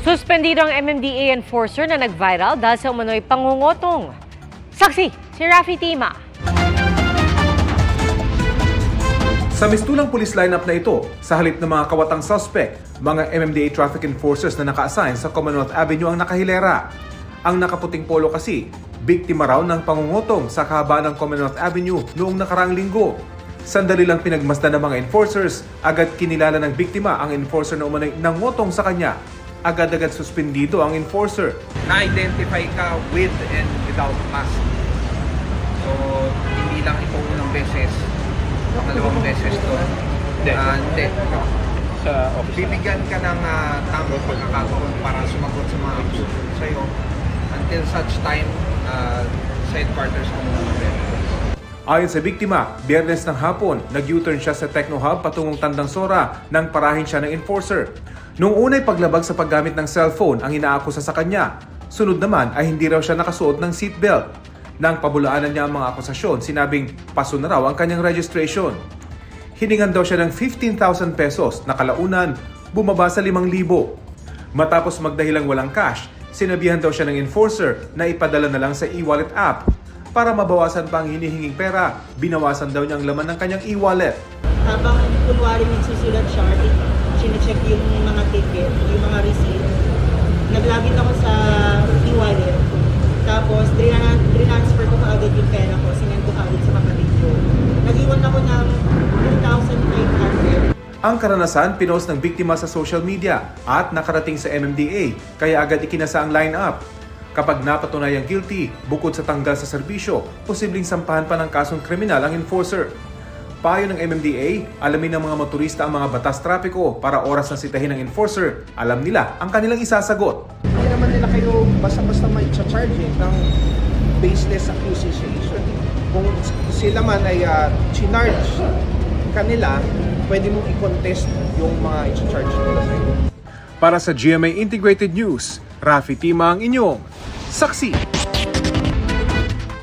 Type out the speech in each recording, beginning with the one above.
Suspendido ang MMDA enforcer na nag-viral dahil sa umano'y pangungotong. Saksi, si Rafi Tima. Sa mistulang police lineup na ito, sa halip ng mga kawatang suspect, mga MMDA traffic enforcers na naka-assign sa Commonwealth Avenue ang nakahilera. Ang nakaputing polo kasi, biktima raw ng pangungutong sa kahabaan ng Commonwealth Avenue noong nakaraang linggo. Sandali lang pinagmasdan ng mga enforcers, agad kinilala ng biktima ang enforcer na umano'y nangutong sa kanya. Agad-agad suspendido ang enforcer. na-identify ka with and without mask. So, hindi lang ito unang beses, pangalawang beses to. Hindi. Ah, hindi. sa office. Bibigyan ka ng uh, tamang pagkakataon para sumagot sa mga absurd sa'yo until such time uh, sa headquarters ka muna. Ayon sa biktima, biyernes ng hapon, nag-U-turn siya sa Techno Hub patungong Tandang Sora nang parahin siya ng enforcer. Nung unay paglabag sa paggamit ng cellphone ang inaakusa sa kanya, sunod naman ay hindi raw siya nakasuot ng seatbelt. Nang pabulaanan niya ang mga akusasyon, sinabing paso na raw ang kanyang registration. Hiningan daw siya ng 15,000 pesos na kalaunan bumaba sa 5,000. Matapos magdahilang walang cash, sinabihan daw siya ng enforcer na ipadala na lang sa e-wallet app. Para mabawasan pa ang hinihinging pera, binawasan daw niya ang laman ng kanyang e-wallet. habang kunwari nagsusulat siya, chinecheck yung mga ticket, yung mga receipt. Naglagin ako sa e-wallet. Tapos, transfer ko kaagad yung pera ko, sinend ko kaagad sa kapatid ko. Nag-iwan ako ng 2,500. Ang karanasan pinost ng biktima sa social media at nakarating sa MMDA kaya agad ikinasa ang line-up. Kapag napatunayang guilty, bukod sa tanggal sa serbisyo, posibleng sampahan pa ng kasong kriminal ang enforcer. Payo ng MMDA, alamin ng mga motorista ang mga batas trapiko para oras na sitahin ng enforcer, alam nila ang kanilang isasagot. Hindi naman nila kayo basta-basta may charge eh, ng baseless accusation. Kung sila man ay uh, chinarge kanila, pwede mong i-contest yung mga i-charge nila sa iyo. Para sa GMA Integrated News, Rafi Tima ang inyong saksi.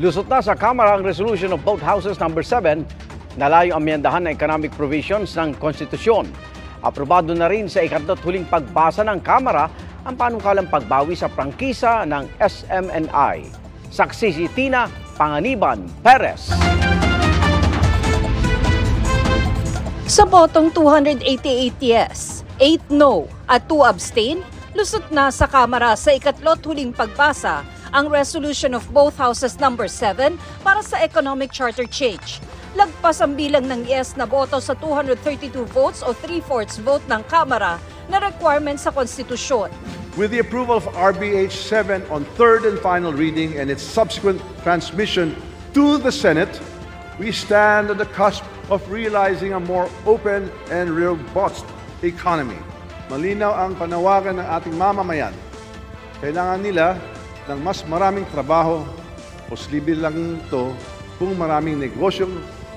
Lusot na sa Kamara ang resolution of both houses number 7 na layong amyendahan ng economic provisions ng konstitusyon. Aprobado na rin sa ikatlot huling pagbasa ng Kamara ang panukalang pagbawi sa prangkisa ng SMNI. Saksi si Tina Panganiban Perez. Sa botong 288 yes, 8 no at 2 abstain, lusot na sa Kamara sa ikatlot huling pagbasa ang resolution of both houses number 7 para sa economic charter change. Lagpas ang bilang ng yes na boto sa 232 votes o 3-fourths vote ng Kamara na requirement sa konstitusyon. With the approval of RBH 7 on third and final reading and its subsequent transmission to the Senate, we stand on the cusp of realizing a more open and robust economy. Malinaw ang panawagan ng ating mamamayan. Kailangan nila ng mas maraming trabaho, posible lang ito kung maraming negosyong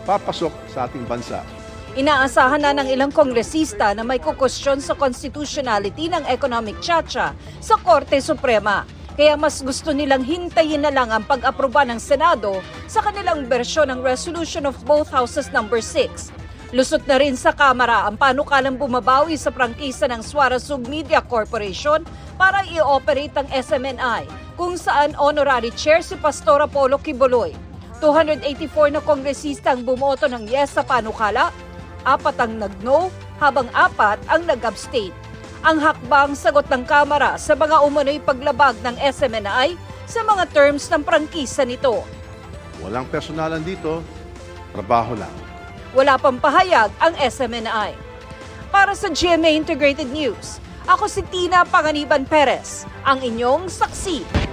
papasok sa ating bansa. Inaasahan na ng ilang kongresista na may kukwestiyon sa constitutionality ng economic chacha sa Korte Suprema. Kaya mas gusto nilang hintayin na lang ang pag-aproba ng Senado sa kanilang bersyon ng Resolution of both Houses number 6. Lusot na rin sa Kamara ang panukalang bumabawi sa prangkisa ng Suarasug Media Corporation para i-operate ang SMNI, kung saan honorary chair si Pastor Apollo Quiboloy. 284 na kongresista ang bumoto ng yes sa panukala, apat ang nag-no, habang apat ang nag-abstain. Ang hakbang sagot ng Kamara sa mga umano'y paglabag ng SMNI sa mga terms ng prangkisa nito. Walang personalan dito, trabaho lang. Wala pang pahayag ang SMNI. Para sa GMA Integrated News, ako si Tina Panganiban Perez, ang inyong saksi.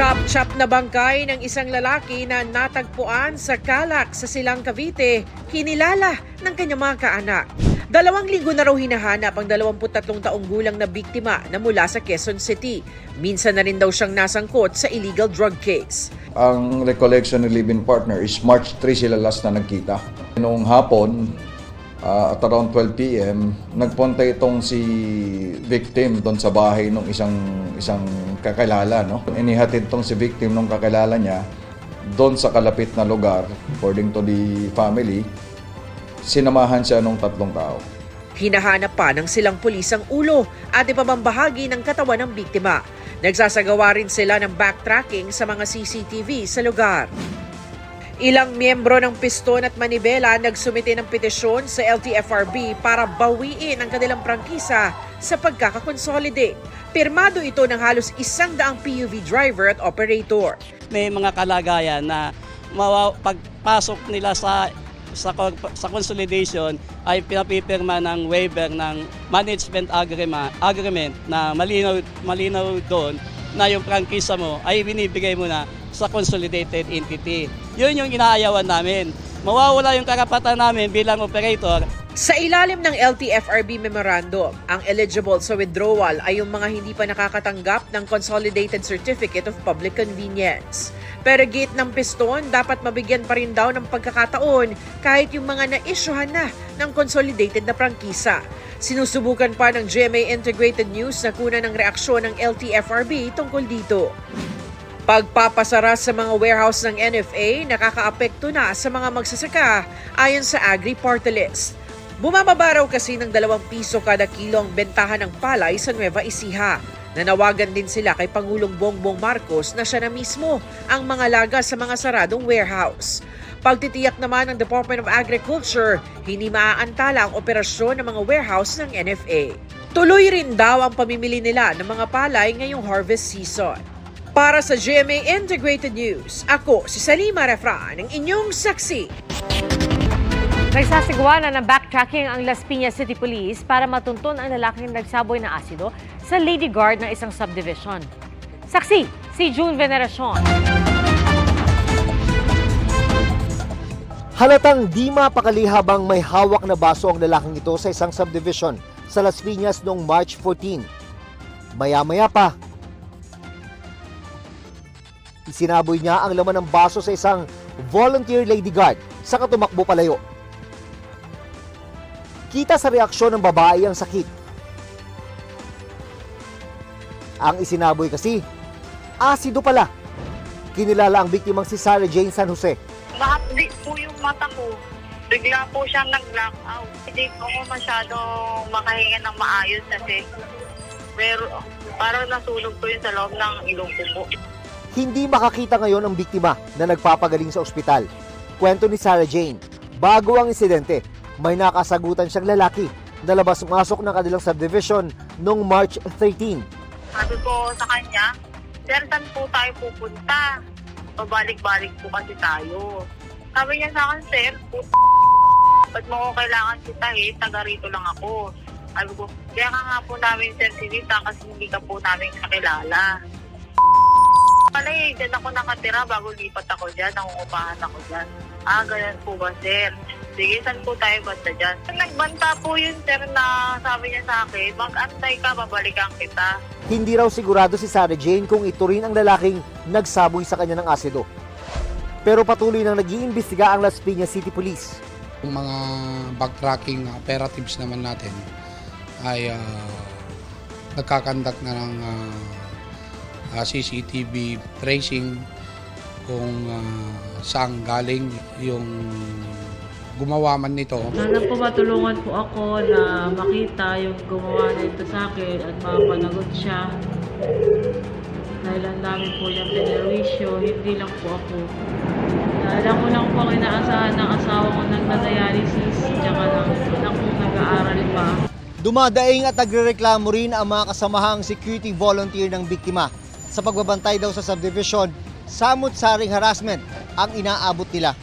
Chop-chop na bangkay ng isang lalaki na natagpuan sa Calac sa Silang Cavite, kinilala ng kanyang mga kaanak. Dalawang linggo na raw hinahanap ang 23 taong gulang na biktima na mula sa Quezon City. Minsan na rin daw siyang nasangkot sa illegal drug case. Ang recollection ng live-in partner is March 3 sila last na nagkita. Noong hapon, uh, at around 12 p.m., nagpunta itong si victim doon sa bahay ng isang isang kakilala. No? Inihatid itong si victim ng kakilala niya doon sa kalapit na lugar, according to the family, sinamahan siya ng tatlong tao. Hinahanap pa ng silang pulis ang ulo at ipabambahagi ng katawan ng biktima. Nagsasagawa rin sila ng backtracking sa mga CCTV sa lugar. Ilang miyembro ng Piston at Manibela nagsumite ng petisyon sa LTFRB para bawiin ang kanilang prangkisa sa pagkakakonsolidate. Pirmado ito ng halos isang daang PUV driver at operator. may mga kalagayan na pagpasok nila sa sa sa consolidation ay pinapipirma ng waiver ng management agreement, agreement na malinaw malinaw doon na yung prangkisa mo ay binibigay mo na sa consolidated entity. Yun yung inaayawan namin. Mawawala yung karapatan namin bilang operator Sa ilalim ng LTFRB memorandum, ang eligible sa withdrawal ay yung mga hindi pa nakakatanggap ng Consolidated Certificate of Public Convenience. Pero gate ng piston, dapat mabigyan pa rin daw ng pagkakataon kahit yung mga na-issuehan na ng consolidated na prangkisa. Sinusubukan pa ng GMA Integrated News na kuna ng reaksyon ng LTFRB tungkol dito. Pagpapasara sa mga warehouse ng NFA nakakaapekto na sa mga magsasaka ayon sa Agri Party List. Bumababa raw kasi ng 2 piso kada kilo ang bentahan ng palay sa Nueva Ecija. Nanawagan din sila kay Pangulong Bongbong Marcos na siya na mismo ang mga laga sa mga saradong warehouse. Pagtitiyak naman ng Department of Agriculture, hindi maaantala ang operasyon ng mga warehouse ng NFA. Tuloy rin daw ang pamimili nila ng mga palay ngayong harvest season. Para sa GMA Integrated News, ako si Salima Refran, ang inyong saksi. Nagsasagawa na ng backtracking ang Las Piñas City Police para matunton ang lalaking nagsaboy ng asido sa Lady Guard ng isang subdivision. Saksi, si June Veneracion. Halatang di mapakali habang may hawak na baso ang lalaking ito sa isang subdivision sa Las Piñas noong March 14. Maya-maya pa, isinaboy niya ang laman ng baso sa isang volunteer lady guard sa katumakbo palayo. Kita sa reaksyon ng babae ang sakit. Ang isinaboy kasi, asido pala. Kinilala ang biktimang si Sarah Jane San Jose. Mahapdi po yung mata ko. Bigla po siyang nag-blackout. Hindi po ako masyadong makahinga ng maayos kasi pero parang nasunog po yun sa loob ng ilong ko po. Hindi makakita ngayon ang biktima na nagpapagaling sa ospital. Kwento ni Sarah Jane, bago ang insidente, may nakasagutan siyang lalaki na labas-masok ng kanilang subdivision noong March 13. Sabi ko sa kanya, Sir, saan po tayo pupunta? Pabalik-balik po kasi tayo. Sabi niya sa akin, Sir, ba't mo ko kailangan kita eh? Taga rito lang ako. Sabi ko, kaya ka nga po namin Sir Sinita kasi hindi ka po namin kakilala. Pala eh, dyan ako nakatira bago lipat ako dyan, nangungupahan ako dyan. Ah, ganyan po ba, Sir? Sige, saan po tayo basta dyan? Nagbanta po yun, Sir, na sabi niya sa akin, mag-antay ka, babalikan kita. Hindi raw sigurado si Sarah Jane kung ito rin ang lalaking nagsaboy sa kanya ng asido. Pero patuloy nang nag-iimbestiga ang Las Piñas City Police. Yung mga backtracking operatives naman natin ay uh, nagkakandak na ng uh, uh, CCTV tracing kung uh, saan galing yung gumawa man nito. Sana po matulungan po ako na makita yung gumawa nito sa akin at mapanagot siya. Dahil ang dami po yung penerwisyo, hindi lang po ako. Dahil ako lang po ang inaasahan ng asawa ko nagna-dialysis, tsaka lang anak kong nag-aaral pa. Dumadaing at nagrereklamo rin ang mga kasamahang security volunteer ng biktima sa pagbabantay daw sa subdivision, samot-saring harassment ang inaabot nila.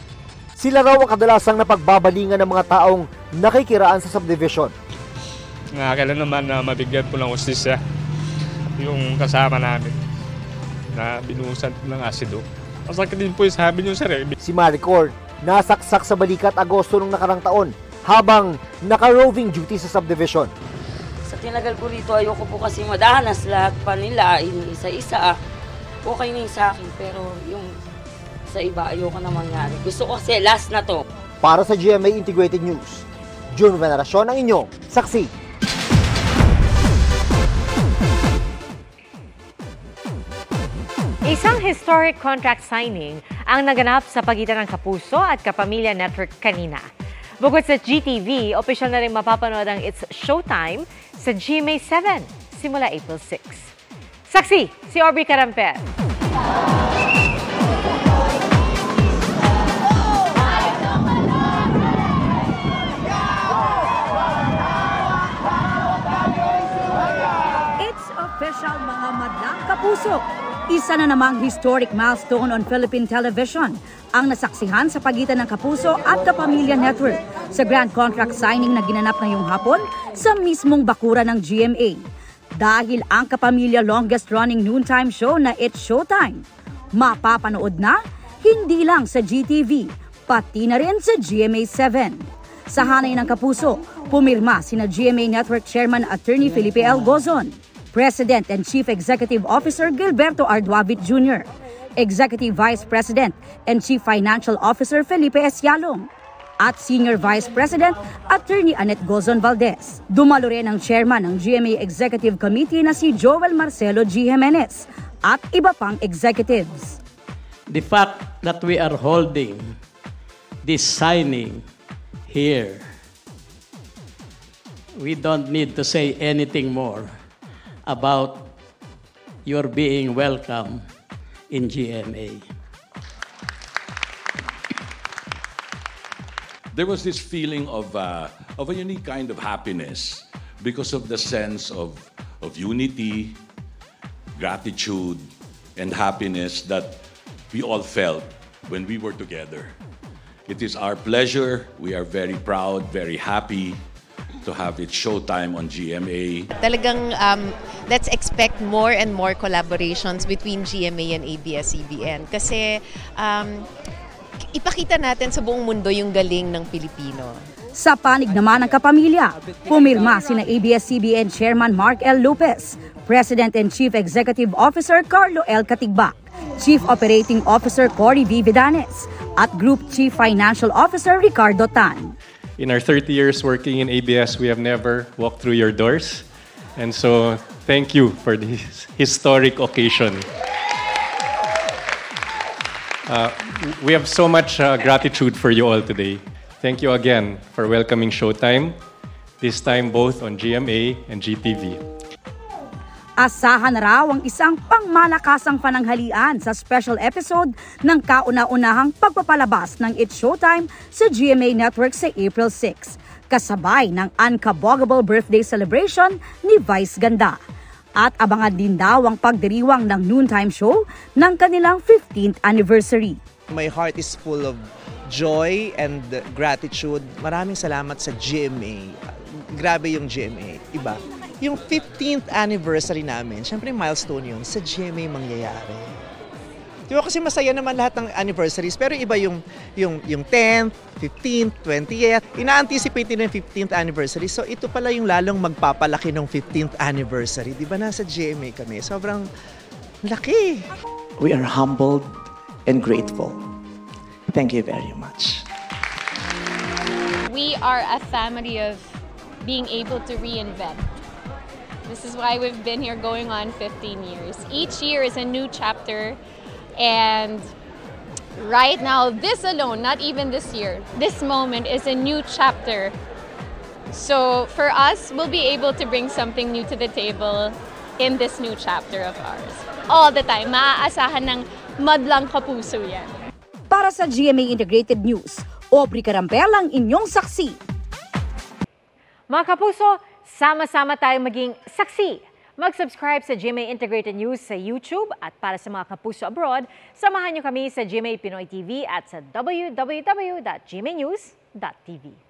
Sila raw ang kadalasang napagbabalingan ng mga taong nakikiraan sa subdivision. Nga kailan naman na mabigyan po ng ustisya yung kasama namin na binuhusan ng asido. Masakit din po yung sabi niyo sir eh. Si Maricor, nasaksak sa balikat Agosto ng nakarang taon habang naka-roving duty sa subdivision. Sa tinagal ko rito, ayoko po kasi madanas lahat pa nila, isa-isa. Okay na yung sa akin, pero yung sa iba, ayoko na mangyari. Gusto ko kasi last na to. Para sa GMA Integrated News, June Veneracion ang inyong saksi. Isang historic contract signing ang naganap sa pagitan ng Kapuso at Kapamilya Network kanina. Bukod sa GTV, opisyal na rin mapapanood ang It's Showtime sa GMA 7 simula April 6. Saksi, si Aubrey Carampel. It's official mga madlang kapuso. Isa na namang historic milestone on Philippine television ang nasaksihan sa pagitan ng Kapuso at Kapamilya Network sa grand contract signing na ginanap ngayong hapon sa mismong bakura ng GMA. Dahil ang Kapamilya longest running noontime show na It's Showtime, mapapanood na hindi lang sa GTV, pati na rin sa GMA 7. Sa hanay ng Kapuso, pumirma sina GMA Network Chairman Attorney Felipe L. Gozon, President and Chief Executive Officer Gilberto Arduavit Jr., Executive Vice President and Chief Financial Officer Felipe S. Yalong, at Senior Vice President Attorney Annette Gozon Valdez. Dumalo rin ang chairman ng GMA Executive Committee na si Joel Marcelo G. Jimenez at iba pang executives. the fact that we are holding this signing here, we don't need to say anything more about your being welcome in GMA. there was this feeling of, uh, of a unique kind of happiness because of the sense of, of unity, gratitude, and happiness that we all felt when we were together. It is our pleasure. We are very proud, very happy to have it showtime on GMA. Talagang um, let's expect more and more collaborations between GMA and ABS-CBN kasi um, ipakita natin sa buong mundo yung galing ng Pilipino. Sa panig naman ng kapamilya, pumirma sina ABS-CBN Chairman Mark L. Lopez, President and Chief Executive Officer Carlo L. Katigbak, Chief Operating Officer Cory V. Vidanes, at Group Chief Financial Officer Ricardo Tan. In our 30 years working in ABS, we have never walked through your doors. And so, thank you for this historic occasion. Uh, we have so much uh, gratitude for you all today. Thank you again for welcoming Showtime, this time both on GMA and GTV. Asahan na raw ang isang pangmalakasang pananghalian sa special episode ng kauna-unahang pagpapalabas ng It's Showtime sa GMA Network sa April 6, kasabay ng unkabogable birthday celebration ni Vice Ganda. At abangan din daw ang pagdiriwang ng noontime show ng kanilang 15th anniversary. My heart is full of joy and gratitude. Maraming salamat sa GMA. Grabe yung GMA. Iba. Yung 15th anniversary namin, syempre milestone yun, sa GMA mangyayari. Di ba kasi masaya naman lahat ng anniversaries, pero iba yung, yung, yung 10th, 15th, 20th. Ina-anticipate nila yung 15th anniversary. So ito pala yung lalong magpapalaki ng 15th anniversary. Di ba nasa GMA kami? Sobrang laki. We are humbled and grateful. Thank you very much. We are a family of being able to reinvent. This is why we've been here going on 15 years. Each year is a new chapter, and right now, this alone, not even this year, this moment is a new chapter. So for us, we'll be able to bring something new to the table in this new chapter of ours. All the time, maaasahan ng madlang kapuso yan. Para sa GMA Integrated News, Aubrey Carampel ang inyong saksi. Mga kapuso, sama-sama tayong maging saksi. Mag-subscribe sa GMA Integrated News sa YouTube at para sa mga kapuso abroad, samahan niyo kami sa GMA Pinoy TV at sa www.gmanews.tv.